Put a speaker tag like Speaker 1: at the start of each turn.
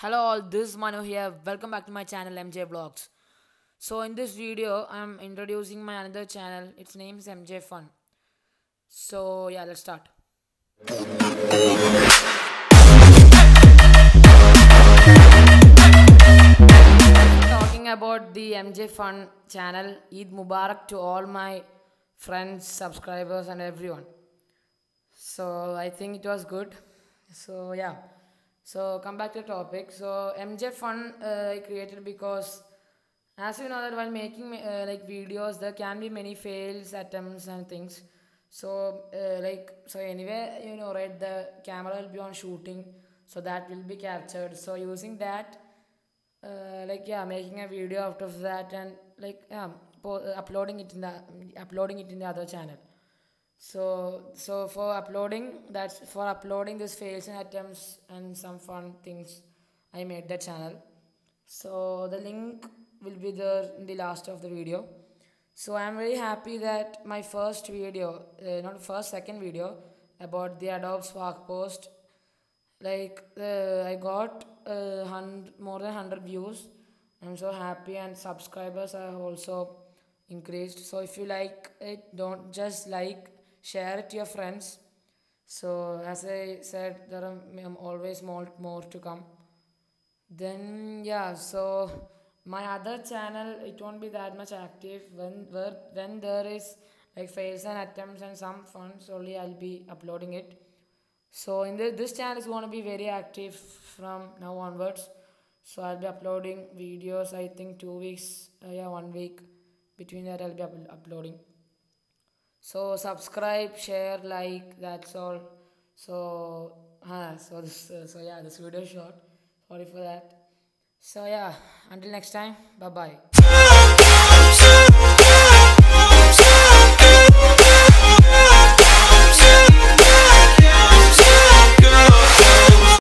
Speaker 1: Hello all, this is Manu here. Welcome back to my channel MJ Vlogs. So in this video, I'm introducing my another channel. Its name is MJ Fun. So yeah, let's start. Talking about the MJ Fun channel, Eid Mubarak to all my friends, subscribers, and everyone. So I think it was good. So yeah. So come back to the topic. So MJ Fun uh, I created because as you know that while making uh, like videos there can be many fails, attempts and things. So uh, like so anyway you know right the camera will be on shooting so that will be captured. So using that uh, like yeah making a video out of that and like yeah uh, uploading it in the uploading it in the other channel so so for uploading that's for uploading this fails and attempts and some fun things i made the channel. So the link will be there in the last of the video. So i'm very happy that my first video uh, not first second video about the Adobe Spark Post like uh, i got uh, more than 100 views. I'm so happy and subscribers are also increased. So if you like it don't just like share it to your friends. So as i said there are always more more to come. Then yeah so my other channel it won't be that much active. When where when there is like fails and attempts and some funs only i'll be uploading it. So in the, this channel is going to be very active from now onwards. So i'll be uploading videos i think two weeks uh, yeah one week between that i'll be up- uploading so subscribe share like that's all. So huh, so this uh, so yeah this video short. Sorry for that. So yeah until next time bye bye